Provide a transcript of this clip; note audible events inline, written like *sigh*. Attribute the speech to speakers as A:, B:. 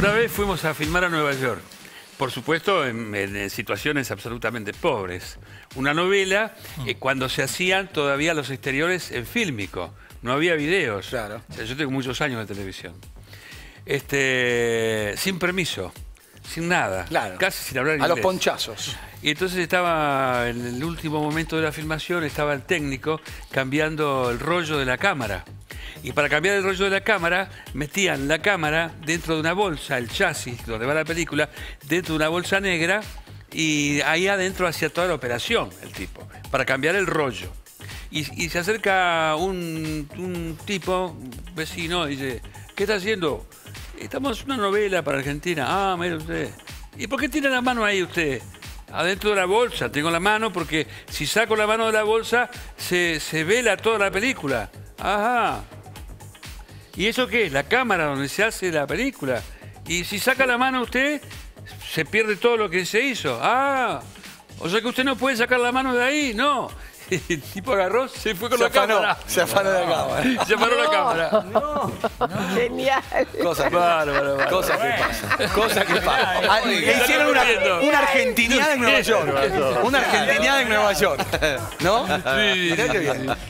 A: Una vez fuimos a filmar a Nueva York. Por supuesto, en, en situaciones absolutamente pobres. Una novela eh, cuando se hacían todavía los exteriores en fílmico. No había videos.
B: Claro.
A: O sea, yo tengo muchos años de televisión. Este, sin permiso, sin nada.
B: Claro.
A: Casi sin hablar
B: A los
A: inglés.
B: ponchazos.
A: Y entonces estaba, en el último momento de la filmación, estaba el técnico cambiando el rollo de la cámara. Y para cambiar el rollo de la cámara, metían la cámara dentro de una bolsa, el chasis, donde va la película, dentro de una bolsa negra, y ahí adentro hacía toda la operación el tipo, para cambiar el rollo. Y, se acerca un, un tipo, un vecino, y dice, ¿qué está haciendo? Estamos en una novela para Argentina. Ah, mire usted. ¿Y por qué tiene la mano ahí usted? Adentro de la bolsa. Tengo la mano porque si saco la mano de la bolsa se, se vela toda la película. Ajá. ¿Y eso qué es? La cámara donde se hace la película. Y si saca la mano usted, se pierde todo lo que se hizo. Ah. O sea que usted no puede sacar la mano de ahí. No. *laughs* El tipo agarró, se fue con
B: Se
A: la
B: afanó,
A: cámara.
B: se afanó de la cámara. *laughs*
A: Se paró la cámara.
C: Genial.
B: Cosas que,
A: Bárbaro, bárbaro.
B: cosas que pasan. Cosas que pasan. Ah, le
A: bien.
B: hicieron una, una argentiniada en Nueva York. Una argentiniada en Nueva York. ¿No?
A: Sí,
B: Mirá
A: sí,
B: qué
A: sí,
B: bien.